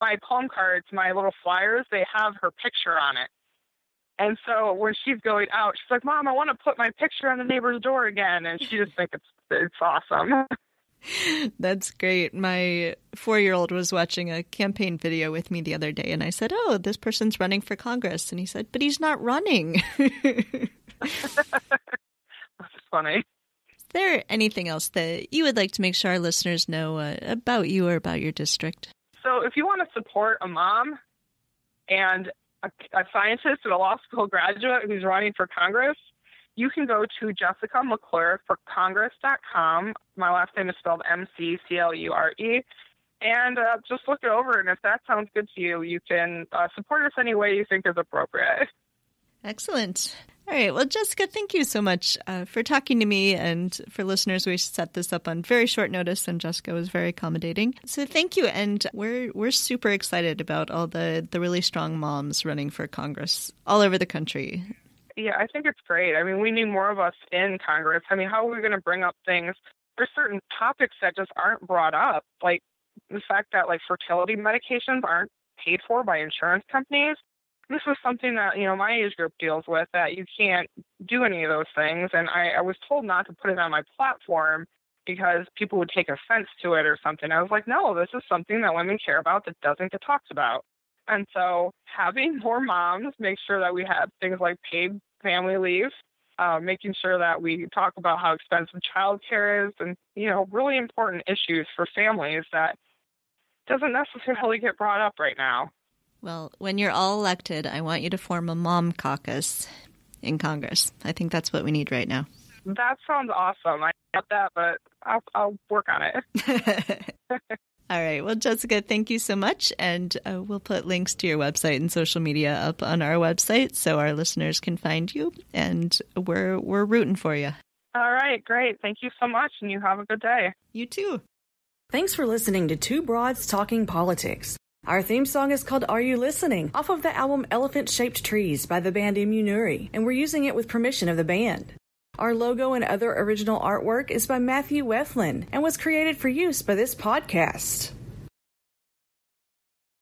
my palm cards, my little flyers, they have her picture on it. And so when she's going out, she's like, "Mom, I want to put my picture on the neighbor's door again," and she just thinks it's it's awesome. That's great. My four year old was watching a campaign video with me the other day, and I said, Oh, this person's running for Congress. And he said, But he's not running. That's funny. Is there anything else that you would like to make sure our listeners know uh, about you or about your district? So, if you want to support a mom and a, a scientist and a law school graduate who's running for Congress, you can go to Jessica McClure for Congress.com. My last name is spelled M C C L U R E. And uh, just look it over, and if that sounds good to you, you can uh, support us any way you think is appropriate. Excellent. All right. Well, Jessica, thank you so much uh, for talking to me and for listeners. We set this up on very short notice, and Jessica was very accommodating. So thank you, and we're we're super excited about all the the really strong moms running for Congress all over the country. Yeah, I think it's great. I mean, we need more of us in Congress. I mean, how are we going to bring up things? There's certain topics that just aren't brought up, like the fact that like fertility medications aren't paid for by insurance companies. This is something that you know my age group deals with. That you can't do any of those things, and I, I was told not to put it on my platform because people would take offense to it or something. I was like, no, this is something that women care about that doesn't get talked about. And so having more moms make sure that we have things like paid family leave, uh, making sure that we talk about how expensive childcare is, and you know, really important issues for families that doesn't necessarily get brought up right now. Well, when you're all elected, I want you to form a mom caucus in Congress. I think that's what we need right now. That sounds awesome. I got that, but I'll, I'll work on it. All right. Well, Jessica, thank you so much. And uh, we'll put links to your website and social media up on our website so our listeners can find you. And we're, we're rooting for you. All right. Great. Thank you so much. And you have a good day. You too. Thanks for listening to Two Broads Talking Politics. Our theme song is called Are You Listening? off of the album Elephant Shaped Trees by the band Immunuri, and we're using it with permission of the band. Our logo and other original artwork is by Matthew Weflin and was created for use by this podcast.